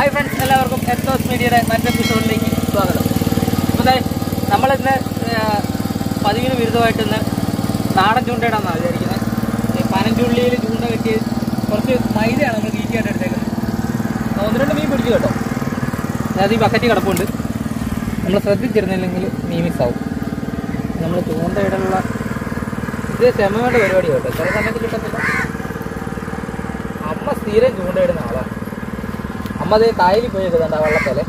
Hi friends എല്ലാവർക്കും ethos മീഡിയയുടെ മറ്റൊരു എപ്പിസോഡിലേക്ക് സ്വാഗതം. അപ്പോൾ നമ്മളിന്ന് പതിവിന് വിരുദ്ധമായിട്ട് ഇന്ന് നാടൻ ചൂണ്ടയിടാന്നാണ് വിചാരിക്കുന്നത്. പനഞ്ചുള്ളിയിൽ ചൂണ്ട കെട്ടി കുറച്ച് മൈദയാണ് നമ്മൾ തീറ്റിയായിട്ട് എടുത്തേക്കുന്നത്. ഒന്ന് രണ്ട് മീൻ പിടിച്ചു കേട്ടോ. അതായത് ഈ ബക്കറ്റ് കിടപ്പുണ്ട്. നമ്മൾ ശ്രദ്ധിച്ചിരുന്നില്ലെങ്കിൽ മീൻ മിസ്സാവും നമ്മൾ ചൂണ്ടയിടാനുള്ള ഇത് ക്ഷമയുടെ പരിപാടി കേട്ടോ. ചില സമയത്ത് കിട്ടത്തില്ല. അമ്മ സ്ഥിരം ചൂണ്ടയിടുന്ന ആളാണ് അമ്മ അതേ കായലിൽ പോയി വെക്കുന്നുണ്ട് ആ വള്ളത്തേലെ?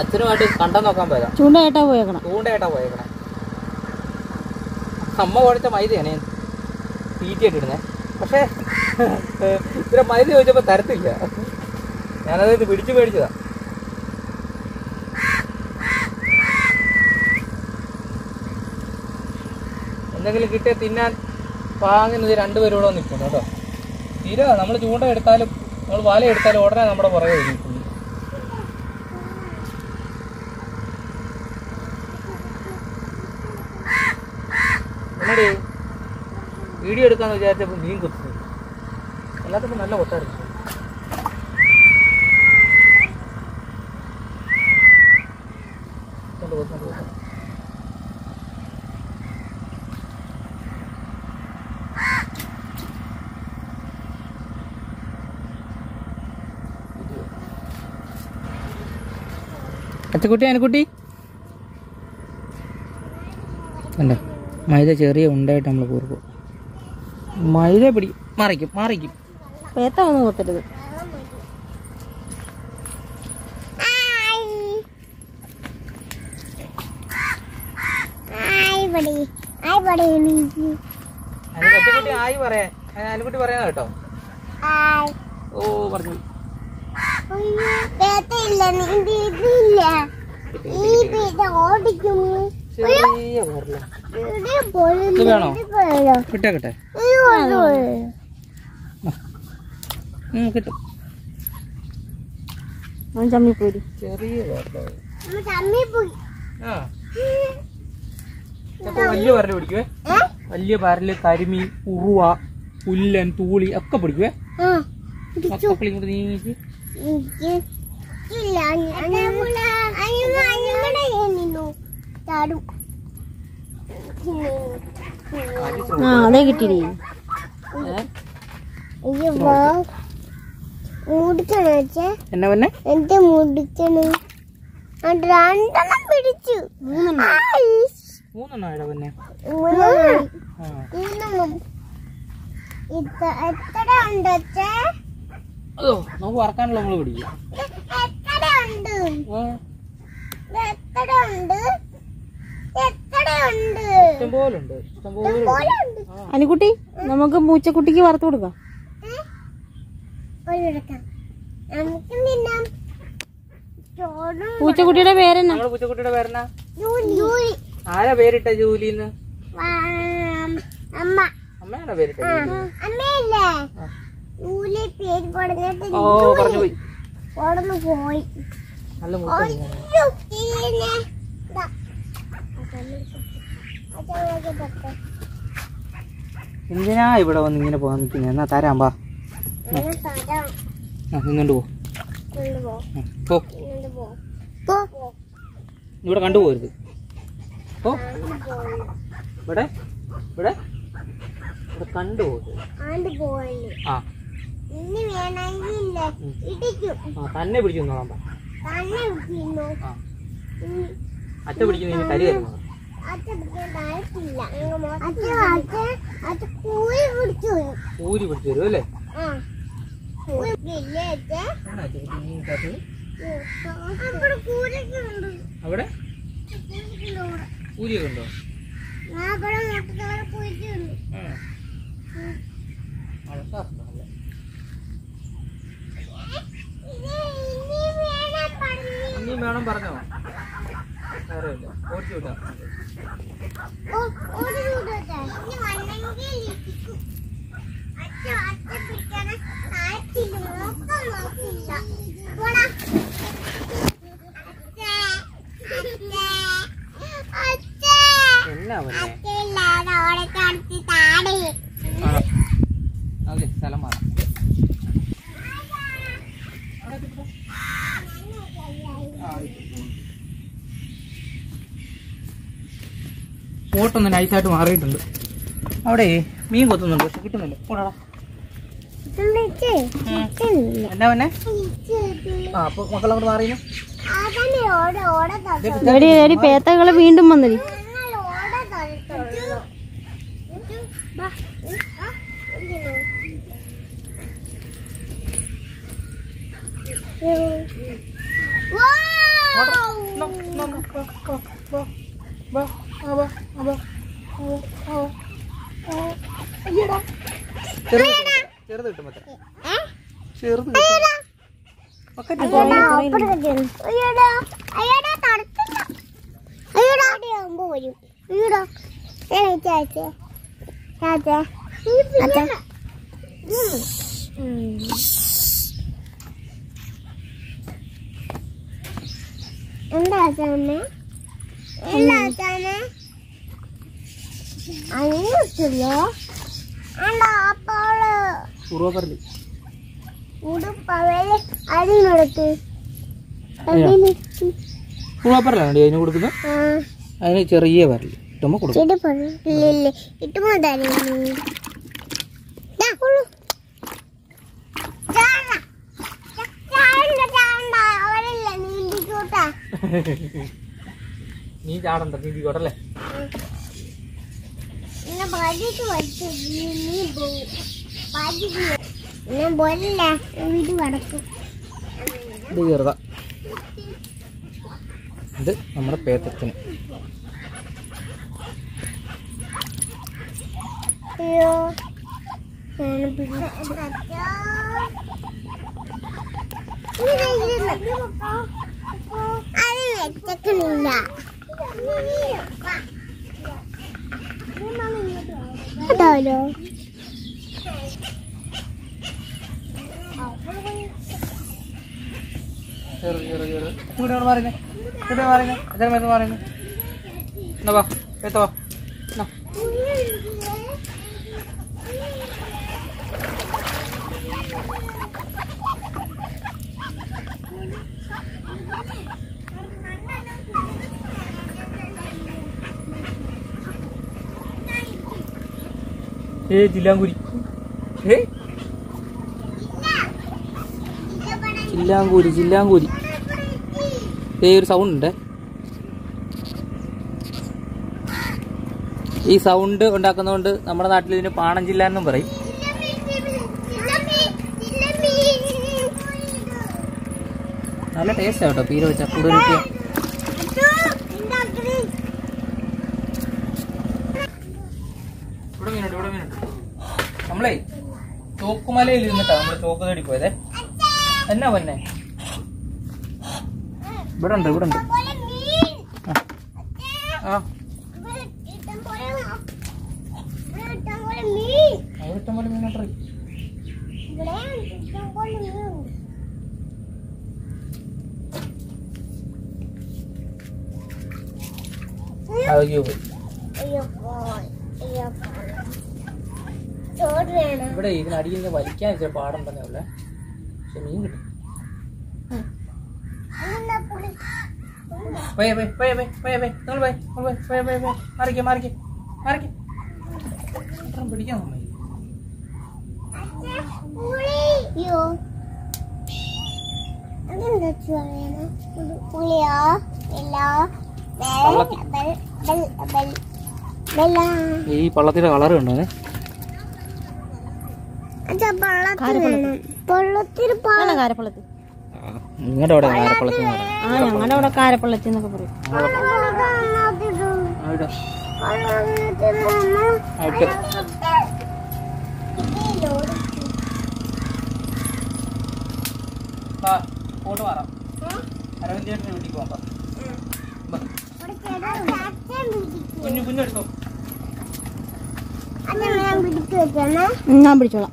അച്ഛനുമായിട്ട് കണ്ടം നോക്കാൻ പോയതാ. ചൂണ്ടയായിട്ടാ പോയേക്കണം. ചൂണ്ടയായിട്ടാ പോയേക്കണേ. അമ്മ കുഴച്ച മൈദയാണ്. ഞാൻ ഇടുന്നേ പക്ഷേ ഇത്ര മൈദ ചോദിച്ചപ്പോൾ തരത്തില്ല. ഞാനത് പിടിച്ചു മേടിച്ചതാ. എന്തെങ്കിലും കിട്ടിയ തിന്നാൻ പാങ്ങുന്നത് രണ്ടുപേരും കൂടെ നിൽക്കുന്നു കേട്ടോ. തീരെ നമ്മൾ ചൂണ്ട എടുത്താലും നമ്മൾ വല എടുത്താൽ ഉടനെ നമ്മുടെ പുറകെ വരും. വീഡിയോ എടുക്കാന്ന് വിചാരിച്ചപ്പോൾ മീൻ കുത്തുന്നു. എല്ലാത്തിനും നല്ല കൊത്തായിരുന്നു അച്ചക്കുട്ടി അനക്കുട്ടി കണ്ടോ? മൈദ ചെറിയ ഉണ്ടായിട്ട് നമ്മൾ കൂർക്കും. മൈദ പിടി മറിക്കും മറിക്കും. പേത്ത ഒന്നും കൊത്തരുത് ആയി പറയാൻ. പറയാ കേട്ടോ ഓ പറഞ്ഞു വേണോ? കിട്ടേ. കിട്ടും ചെറിയ വരല ആ. ചിലപ്പോ വലിയ വരൽ പിടിക്കുവേ? വലിയ വരൽ കരിമീൻ ഉറുവ പുല്ലൻ തൂളി ഒക്കെ പിടിക്കുവേ? മക്കളെ ഇങ്ങോട്ട് നീക്കി ആ അതേ കിട്ടിയില്ലേ? എന്നാ പിന്നെ? എന്റെ മുടിക്കണ് രണ്ടെണ്ണം പിടിച്ചു. മൂന്നെണ്ണോ. പിന്നെ. മൂന്നെണ്ണം. എത്ര ഉണ്ട്? അതോ നമുക്ക് വറക്കാനല്ലോ നമ്മൾ പിടിക്കും. എത്ര ഉണ്ട് ആ, ഉണ്ട് എത്ര ഉണ്ട് ഇഷ്ടം പോലെ ഉണ്ട് ഇഷ്ടം പോലെ ഉണ്ട്. പോലെ ഉണ്ട് ആ, നമുക്ക് പൂച്ചക്കുട്ടിക്ക് വറുത്ത് കൊടുക്കാം പൂച്ചക്കുട്ടിയുടെ പേരെന്നാ? പൂച്ചക്കുട്ടിയുടെ പേരെന്നാ? ആരാ പേരിട്ട ജൂലിന്ന്? വാം. അമ്മ. അമ്മയാണോ പേരിട്ട അമ്മയല്ലേ? ഓ പറഞ്ഞു പോയി. പോയി. നല്ല. എന്തിനാ ഇവിടെ വന്ന് ഇങ്ങനെ പോകാൻ നിൽക്കുന്നത് എന്നാ തരാം പാ. ഇങ്ങോട്ട് പോ. ഇവിടെ കണ്ടുപോകരുത് പോ. ഇവിടെ? ഇവിടെ? ഇവിടെ കണ്ടുപോകരുത് ആ. തന്നെ പിടിച്ചു നോക്കാൻ പാ തന്നെ വിളിക്കുന്നു ആ. ഇനി അച്ഛ പിടിക്കുന്നു ഇനി തരി തരുന്നു ഊരി പിടിച്ചു തരും. അല്ലേ അവിടെ. ഊരിയൊക്കെ ഉണ്ടോ. അവിടെ മുട്ടത്തോടെ പോയിട്ടുണ്ട് ആ. മഴക്കാറുണ്ടോ? അല്ല. ഇത് ഇനി വേണം പറഞ്ഞു ഇനിയും വേണം പറഞ്ഞോ? വേറെ ഇല്ല ഓടിച്ചു വിട്ടാ. ഓ, ഒരു ചൂടട്ടെ. ഇനി വന്നെങ്കിൽ ഇരിക്കും. അച്ഛൻ അച്ഛൻ പിടിക്കാതെ താഴ്ത്തില്ല. നോക്കാൻ നോക്കില്ല. പോടാ. അച്ഛേ, അച്ഛേ, അച്ഛേ. എന്നാ പറഞ്ഞേ അച്ഛനില്ലാതെ അവിടെ കടത്തി താടി. ആ ഓക്കെ സ്ഥലം മാറാം സ്പോട്ടൊന്ന് നൈസായിട്ട് മാറിയിട്ടുണ്ട്. അവിടെ മീൻ കൊത്തുന്നുണ്ട് പക്ഷെ കിട്ടുന്നില്ല. പോടാ കിട്ടുന്നില്ല എന്നാ പിന്നെ ആ അപ്പൊ വീണ്ടും ആ എന്തിനു ചെറുത് കിട്ടും. മറ്റേ. ചെറുത് എന്താ അച്ഛനെ എന്താ അച്ഛനെ അങ്ങനെ കിട്ടില്ലോ എന്താ അപ്പോൾ ഉറവപ്പറൽ ഉടുപ്പവൽ അതിനടുത്ത് ഉറവപ്പറലാണ് അതിന് കൊടുക്കുന്നത് അതിന് ചെറിയ പരൽ ഇട്ടുമ്പോ കൊടുക്കും. ഇല്ല ഇട്ടുമ്പോ തരുന്നു അവരല്ല നീന്തിക്കൂട്ടാ നീ ചാടണ്ട നീ കടക്കും ഇത് ചെറുതാ. ഇത് നമ്മുടെ പേത്തത്തിന് അയ്യോ ഞാൻ പിടിച്ചു. അത് വെച്ചേക്കണില്ല. ചെറു ഇങ്ങോട്ട് മാറിനെ ഇങ്ങോട്ട് മാറിനെ എത്ര മേത്ത് മാറിനെ എന്നാ വാ പേത്ത വാ എന്നാ ഏ ചില്ലാങ്കുരി. ഏ ചില്ലാങ്കൂരി ചില്ലാങ്കൂരി. ഏ ഒരു സൗണ്ട് ഉണ്ട് ഈ സൗണ്ട് ഉണ്ടാക്കുന്നതുകൊണ്ട് നമ്മുടെ നാട്ടിൽ ഇതിന് ജില്ല എന്നും പറയും. നല്ല ടേസ്റ്റ് ആട്ടോ പീര വെച്ചാൽ കൂടുതൽ കിട്ടിയ ഇവിടെ മീനുണ്ട് ഇവിടെ മീനുണ്ട് നമ്മളേ ചോക്കുമലയിൽ ഇരുന്നിട്ടാ നമ്മൾ ചോക്ക് തേടി പോയതേ എന്നാ പൊന്നെ? ഇവിടെ ഉണ്ട് ഇവിടെ ഉണ്ട് ആ ഇഷ്ടംപോലെ മീനുണ്ടോ അയ്യോ ചോറ് ഇവിടെ ഇതിനടിയിൽ നിന്ന് വലിക്കാൻ ഇച്ചിരി പാടുണ്ടെന്നേ ഉള്ളേ പക്ഷെ മീൻ കിട്ടും ഈ പള്ളത്തിന്റെ കളർ കണ്ടോ അച്ഛാ പള്ളത്തിൽ വേണം പള്ളത്തിൽ ആണോ കാരപ്പള്ളത്തി നിങ്ങളുടെ അവിടെ കാരപ്പള്ളത്തിൽ ആ ഞങ്ങളുടെ അവിടെ കാരപ്പള്ളത്തി എന്നൊക്കെ പറയും. മാറാം. അരവിന്ദ് വീട്ടിൽ പോകാം. കുഞ്ഞു കുഞ്ഞെടുത്തോ ഞാൻ പിടിച്ചോളാം.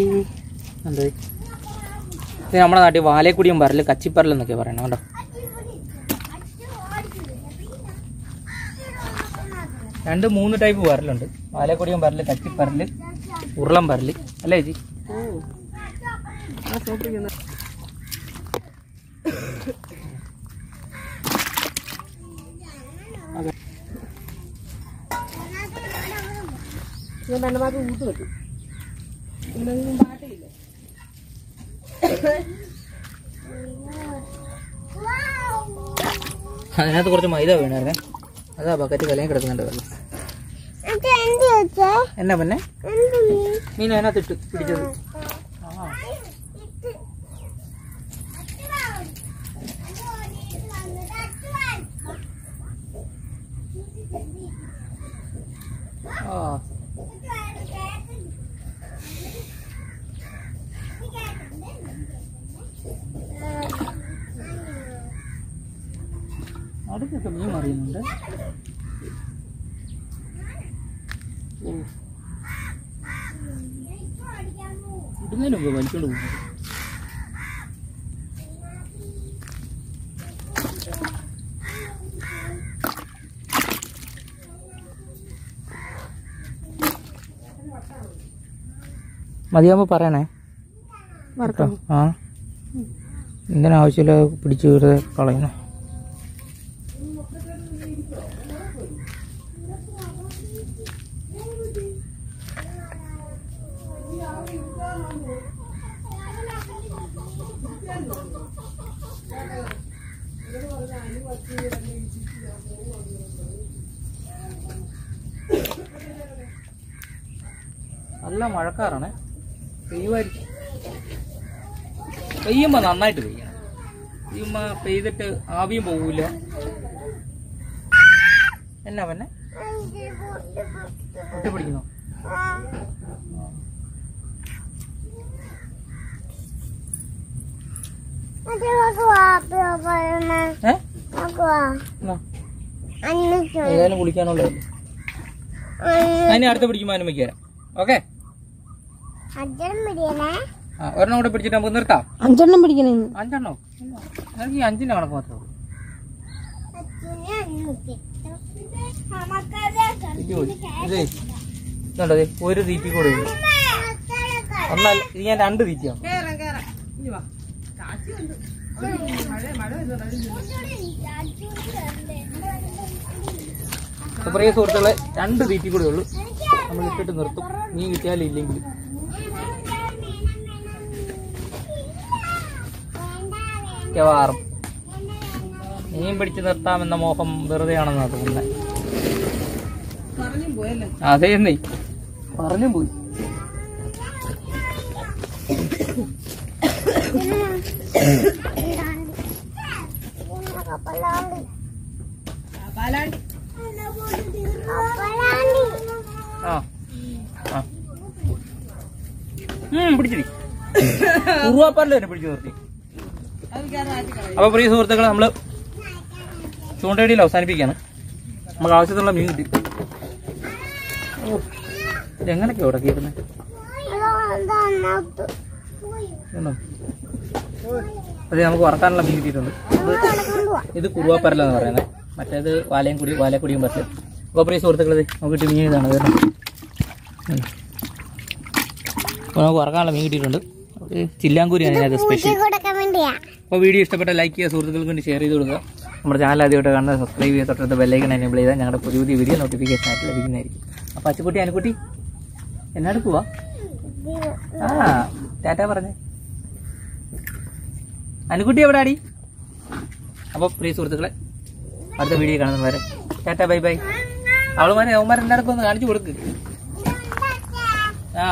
ഉം. എന്ത്? ഇത് നമ്മുടെ നാട്ടിൽ വാലേക്കുടിയും പറൽ കച്ചിപ്പറൽ എന്നൊക്കെ പറയണം കേട്ടോ രണ്ട് മൂന്ന് ടൈപ്പ് പറലുണ്ട് വാലേക്കുടിയും പറൽ കച്ചിപ്പറൽ ഉരുളം പറൽ അല്ലേ ചേച്ചി? അതിനകത്ത് കുറച്ച് മൈദ വീണായിരുന്നേ അതാ ബക്കറ്റ് കലയും കിടക്കുന്നുണ്ട് വെള്ളം. എന്നാ പിന്നെ? മീനും മീൻ അതിനകത്ത് ഇട്ട് പിടിച്ചത് ആ ആ മീൻ മറിയുന്നുണ്ട് ഓ. ഇടുന്നതിന് മുമ്പ് വലിച്ചോണ്ട് പോകും. മതിയാകുമ്പോ പറയണേ. ആ. എന്തിനാവശ്യമില്ല പിടിച്ചു വെറുതെ കളയുന്നു നല്ല മഴക്കാറാണ്. പെയ്യുമായിരിക്കും. പെയ്യുമ്പോ നന്നായിട്ട് പെയ്യണം. പെയ്യുമ്പോ പെയ്തിട്ട് ആവിയും പോകൂല എന്നാ പിന്നെ? അത് നോക്കുവാ പറയണേ ഏ നോക്കുവാ എന്നാ, അന്വേഷിച്ചു ഏതായാലും കുളിക്കാനുള്ളത് അതിനെ അടുത്ത് പിടിക്കുമ്പോൾ അനുമയ്ക്ക് തരാം ഓക്കെ? ഒരെണ്ണം കൂടെ പിടിച്ചിട്ട് നമുക്ക് നിർത്താം. അഞ്ചെണ്ണം പിടിക്കണേ. അഞ്ചെണ്ണോ? എനിക്ക് ഈ അഞ്ചിന്റെ കണക്ക് മാത്രമേ ഉള്ളൂ. ഒരു തീറ്റി കൂടെ ഒന്നല്ല ഇത് ഞാൻ രണ്ട് തീറ്റിയാണ് അപ്പൊ പ്രിയ സുഹൃത്തുക്കളെ രണ്ട് തീറ്റി കൂടെ ഉള്ളൂ. നമ്മൾ ഇട്ടിട്ട് നിർത്തും. മീൻ കിട്ടിയാലും ഇല്ലെങ്കിൽ മിക്കവാറും. മീൻ പിടിച്ച് നിർത്താമെന്ന മോഹം വെറുതെയാണെന്നാണ് തോന്നുന്നത്. അതെ എന്നേ. പറഞ്ഞും പോയി. ആ. ആ. ഉം, പിടിച്ചിടി ഉറുവാപ്പാലിൽ തന്നെ പിടിച്ചു നിർത്തി. അപ്പൊ പ്രിയ സുഹൃത്തുക്കളെ നമ്മൾ ചൂണ്ടയിടിയിൽ അവസാനിപ്പിക്കാണ് നമുക്ക് ആവശ്യത്തിനുള്ള മീൻ കിട്ടി. എങ്ങനെയൊക്കെ ഉടക്കിയിരുന്നേ അതെ നമുക്ക് വറക്കാനുള്ള മീൻ കിട്ടിയിട്ടുണ്ട്. ഇത് കുറുവാപ്പരലെന്ന് പറയുന്നത്. മറ്റേത് വാലയും കുടി വാലക്കുടിയും പരൽ. അപ്പോൾ പ്രിയ സുഹൃത്തുക്കളെ നമുക്ക് കിട്ടിയ മീൻ ഇതാണ്. കേട്ടോ. അപ്പോൾ നമുക്ക് വറക്കാനുള്ള മീൻ കിട്ടിയിട്ടുണ്ട്. ചില്ലാങ്കൂരിയാണ് ഇതിനകത്ത് സ്പെഷ്യൽ അപ്പോൾ വീഡിയോ ഇഷ്ടപ്പെട്ട ലൈക്ക് ചെയ്യുക സുഹൃത്തുക്കൾക്ക് വേണ്ടി ഷെയർ ചെയ്ത് കൊടുക്കുക. നമ്മുടെ ചാനൽ ആദ്യമായിട്ട് കാണുന്നത് സബ്സ്ക്രൈബ് ചെയ്യുക തൊട്ടടുത്ത ബെല്ലൈക്കൺ എനേബിൾ ചെയ്താൽ ഞങ്ങളുടെ പുതിയ പുതിയ വീഡിയോ നോട്ടിഫിക്കേഷൻ ആയിട്ട് ലഭിക്കുന്നതായിരിക്കും. അപ്പോൾ അച്ചുക്കുട്ടി അനുക്കുട്ടി എന്നാട് പോവാ ആ ടാറ്റ പറഞ്ഞേ. അനുക്കുട്ടി എവിടെ അടി അപ്പോൾ പ്രിയ സുഹൃത്തുക്കളെ അടുത്ത വീഡിയോ കാണുന്നവരെ ടാറ്റ ബൈ ബൈ. അവളുമാരെ അവന്മാരെ എല്ലാവർക്കും ഒന്ന് കാണിച്ചു കൊടുക്ക്. ആ.